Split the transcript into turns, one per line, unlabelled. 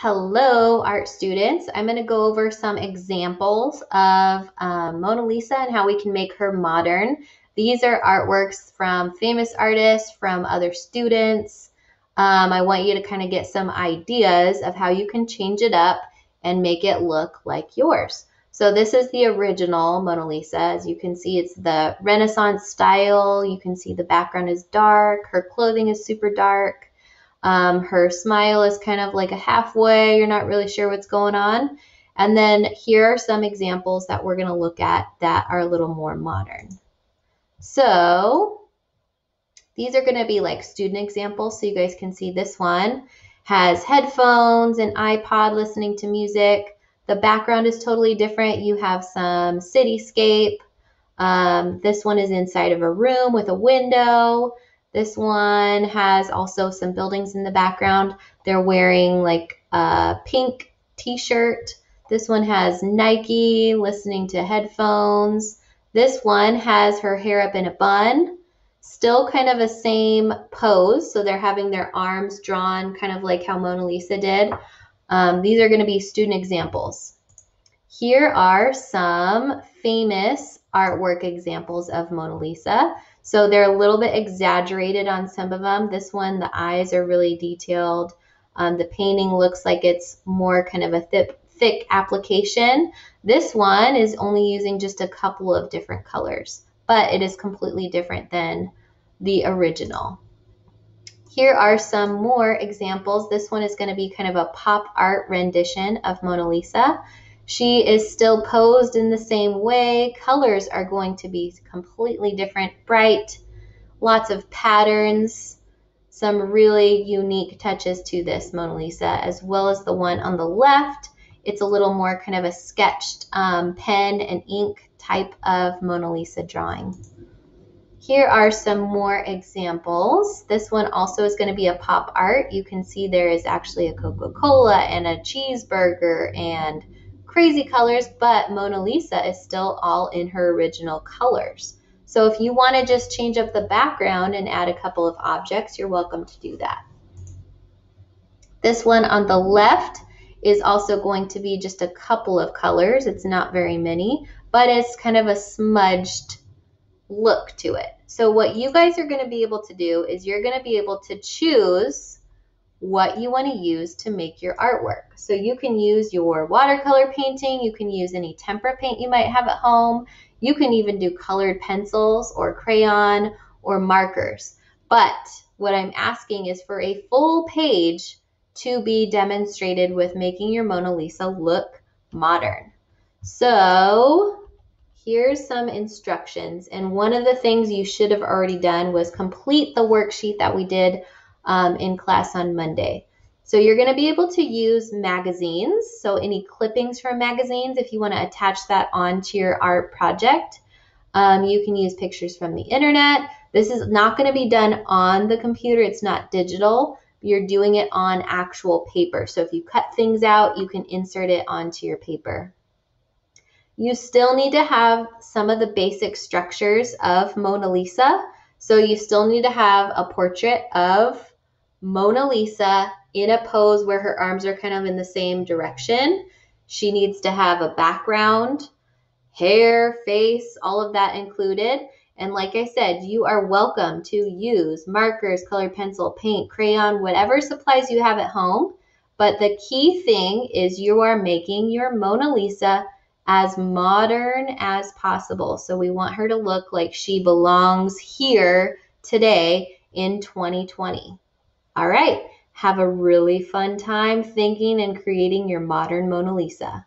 Hello, art students. I'm going to go over some examples of um, Mona Lisa and how we can make her modern. These are artworks from famous artists, from other students. Um, I want you to kind of get some ideas of how you can change it up and make it look like yours. So this is the original Mona Lisa. As you can see, it's the Renaissance style. You can see the background is dark. Her clothing is super dark. Um, her smile is kind of like a halfway. You're not really sure what's going on. And then here are some examples that we're going to look at that are a little more modern. So these are going to be like student examples. So you guys can see this one has headphones and iPod listening to music. The background is totally different. You have some cityscape. Um, this one is inside of a room with a window. This one has also some buildings in the background. They're wearing like a pink t-shirt. This one has Nike, listening to headphones. This one has her hair up in a bun. Still kind of a same pose. So they're having their arms drawn kind of like how Mona Lisa did. Um, these are going to be student examples. Here are some famous artwork examples of Mona Lisa. So they're a little bit exaggerated on some of them. This one, the eyes are really detailed. Um, the painting looks like it's more kind of a thick, thick application. This one is only using just a couple of different colors, but it is completely different than the original. Here are some more examples. This one is going to be kind of a pop art rendition of Mona Lisa. She is still posed in the same way. Colors are going to be completely different, bright, lots of patterns, some really unique touches to this Mona Lisa, as well as the one on the left. It's a little more kind of a sketched um, pen and ink type of Mona Lisa drawing. Here are some more examples. This one also is going to be a pop art. You can see there is actually a Coca-Cola and a cheeseburger and crazy colors, but Mona Lisa is still all in her original colors. So if you want to just change up the background and add a couple of objects, you're welcome to do that. This one on the left is also going to be just a couple of colors. It's not very many, but it's kind of a smudged look to it. So what you guys are going to be able to do is you're going to be able to choose what you want to use to make your artwork. So you can use your watercolor painting, you can use any tempera paint you might have at home, you can even do colored pencils or crayon or markers. But what I'm asking is for a full page to be demonstrated with making your Mona Lisa look modern. So here's some instructions. And one of the things you should have already done was complete the worksheet that we did um, in class on Monday. So you're going to be able to use magazines. So any clippings from magazines, if you want to attach that onto your art project, um, you can use pictures from the internet. This is not going to be done on the computer. It's not digital. You're doing it on actual paper. So if you cut things out, you can insert it onto your paper. You still need to have some of the basic structures of Mona Lisa. So you still need to have a portrait of Mona Lisa in a pose where her arms are kind of in the same direction. She needs to have a background, hair, face, all of that included. And like I said, you are welcome to use markers, colored pencil, paint, crayon, whatever supplies you have at home. But the key thing is you are making your Mona Lisa as modern as possible. So we want her to look like she belongs here today in 2020. All right, have a really fun time thinking and creating your modern Mona Lisa.